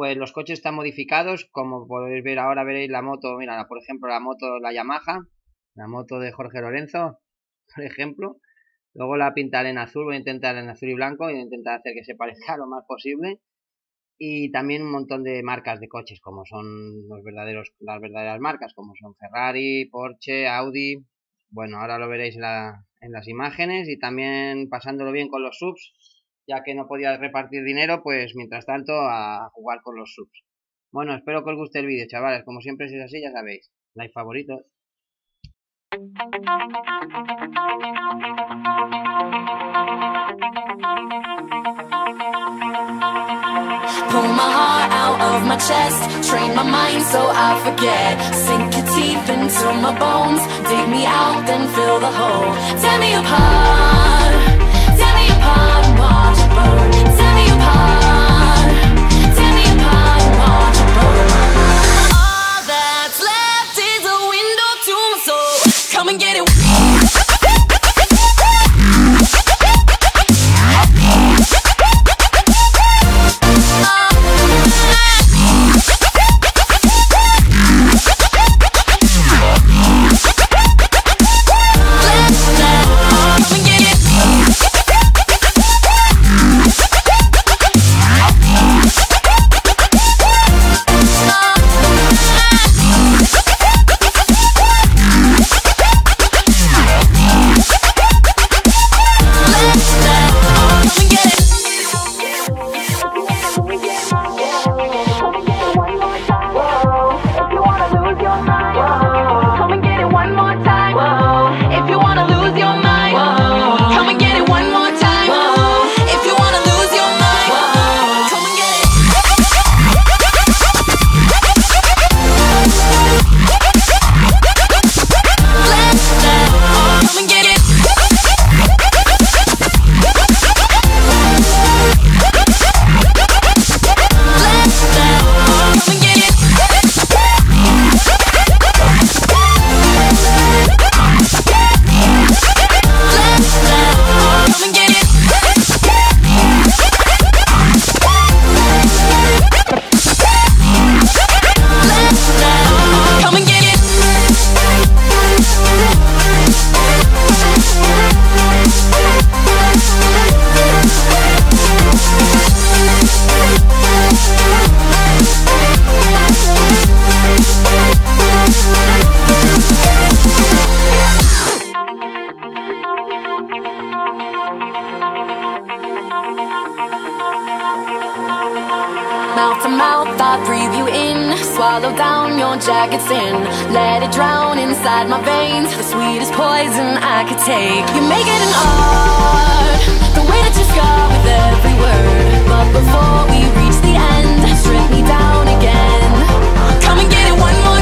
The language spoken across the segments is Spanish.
pues los coches están modificados como podéis ver ahora veréis la moto mira por ejemplo la moto la Yamaha la moto de Jorge Lorenzo por ejemplo. Luego la pintaré en azul voy a intentar en azul y blanco voy a intentar hacer que se parezca lo más posible. Y también un montón de marcas de coches como son los verdaderos las verdaderas marcas como son Ferrari Porsche Audi. Bueno ahora lo veréis en las imágenes y también pasándolo bien con los subs ya que no podía repartir dinero, pues mientras tanto a jugar con los subs. Bueno, espero que os guste el vídeo, chavales. Como siempre, si es así, ya sabéis. Like favorito. Pull me out, then I breathe you in. Swallow down your jacket sin Let it drown inside my veins. The sweetest poison I could take. You make it an art. The way that you scar with every word. But before we reach the end Strip me down again. Come and get it one more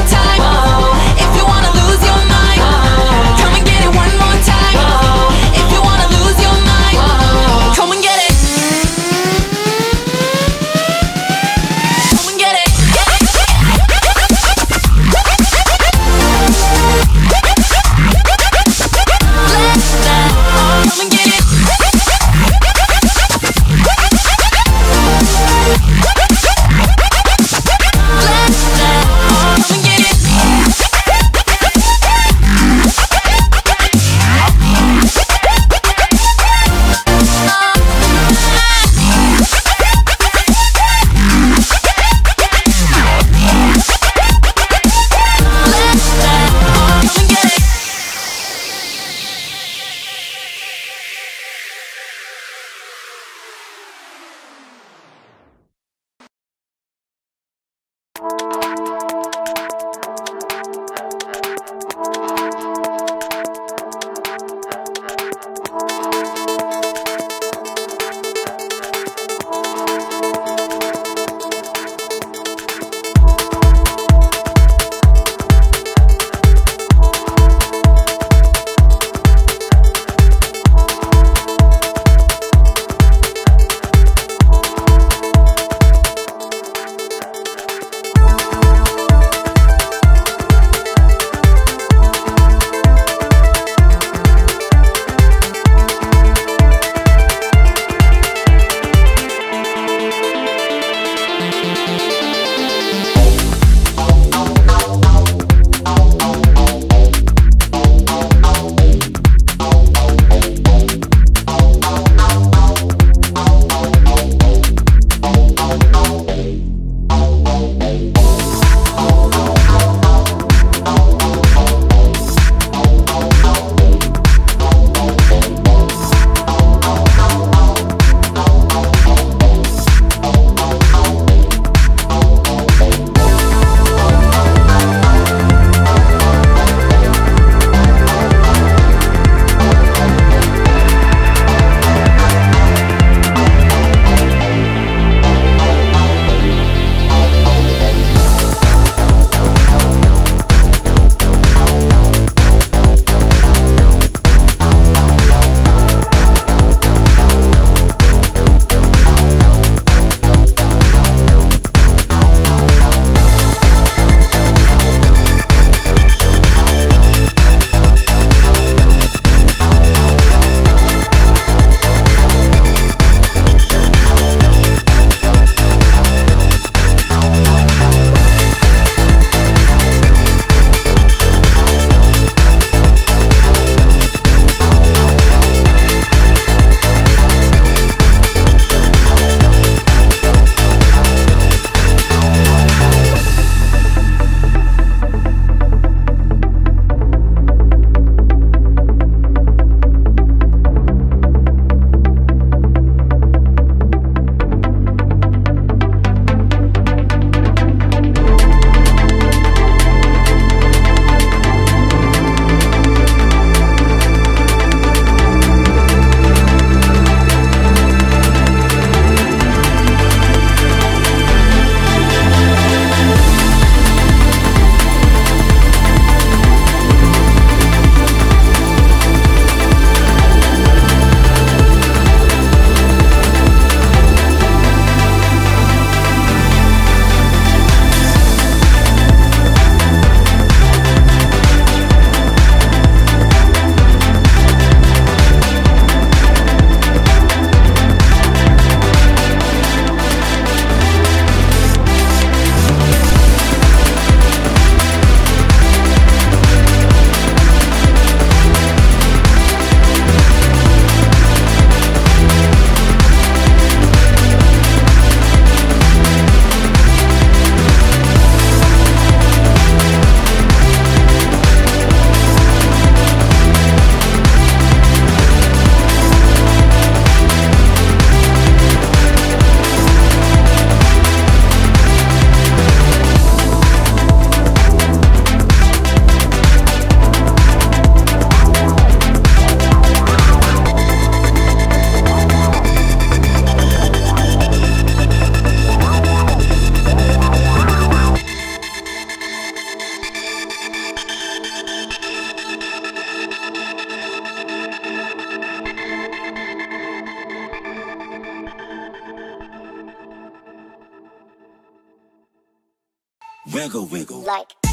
wiggle, wiggle. Like.